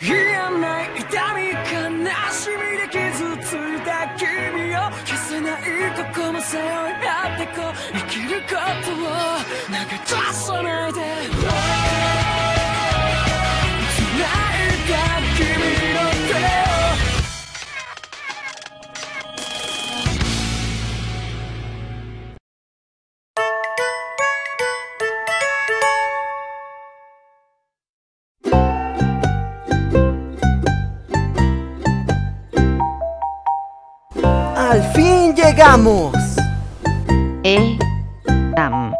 嫌な痛み悲しみで傷ついた君を消せないここも背負い合ってこう生きることを投げ出さないで ¡Al fin llegamos! Eh. am,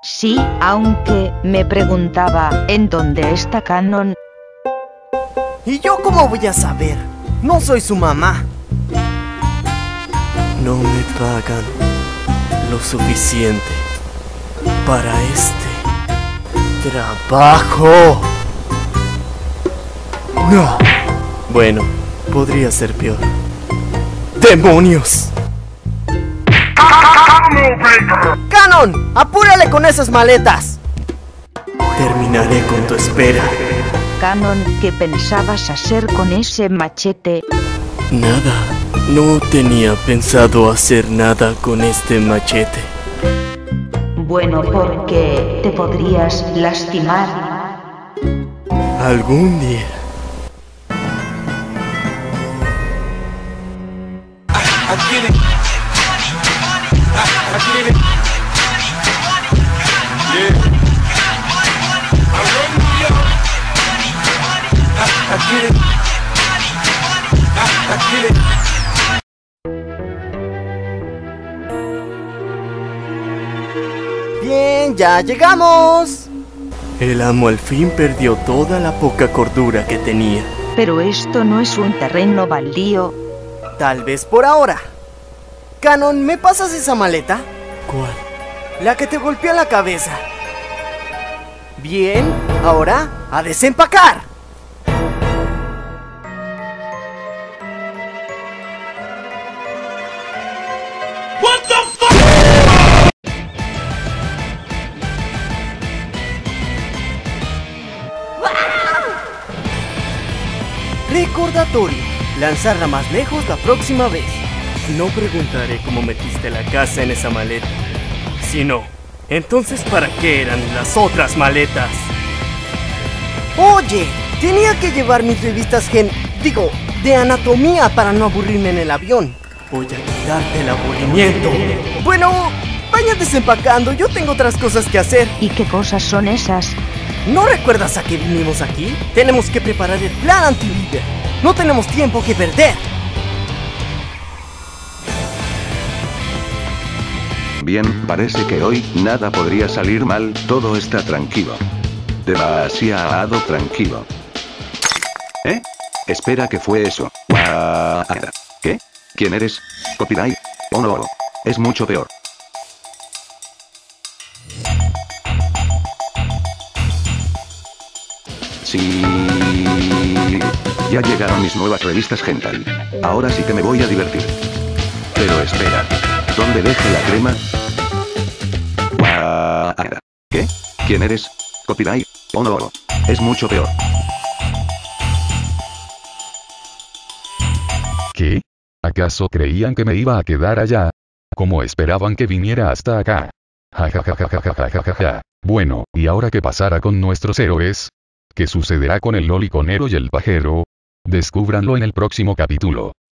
sí, aunque me preguntaba en dónde está Canon. ¿Y yo cómo voy a saber? No soy su mamá. No me pagan lo suficiente para este trabajo. No. Bueno, podría ser peor. ¡Demonios! ¡Canon! ¡Apúrale con esas maletas! Terminaré con tu espera. Canon, ¿qué pensabas hacer con ese machete? Nada. No tenía pensado hacer nada con este machete. Bueno, porque te podrías lastimar. Algún día. Get it. I get it. Yeah. I run New York. I, I get it. I, I get it. Bien, ya llegamos. El amo al fin perdió toda la poca cordura que tenía. Pero esto no es un terreno baldío. Tal vez por ahora. Canon, ¿me pasas esa maleta? ¿Cuál? La que te golpeó en la cabeza. Bien, ahora a desempacar. What the fuck? Recordatorio. Lanzarla más lejos la próxima vez. No preguntaré cómo metiste la casa en esa maleta. Si no, entonces ¿para qué eran las otras maletas? Oye, tenía que llevar mis revistas gen... Digo, de anatomía para no aburrirme en el avión. Voy a quitarte el aburrimiento. Bueno, vaya desempacando, yo tengo otras cosas que hacer. ¿Y qué cosas son esas? ¿No recuerdas a qué vinimos aquí? Tenemos que preparar el plan anti-líder. No tenemos tiempo que perder. Bien, parece que hoy nada podría salir mal, todo está tranquilo. Demasiado tranquilo. ¿Eh? Espera, ¿qué fue eso? ¿Qué? ¿Quién eres? ¿Copyright? Oh no, es mucho peor. Sí. Ya llegaron mis nuevas revistas Hentai. Ahora sí que me voy a divertir. Pero espera. ¿Dónde dejé la crema? Guau. ¿Qué? ¿Quién eres? Copyright. Oh no. Es mucho peor. ¿Qué? ¿Acaso creían que me iba a quedar allá? ¿Cómo esperaban que viniera hasta acá? Ja ja ja ja ja ja ja ja ja. Bueno, ¿y ahora qué pasará con nuestros héroes? ¿Qué sucederá con el loliconero y el pajero? Descúbranlo en el próximo capítulo.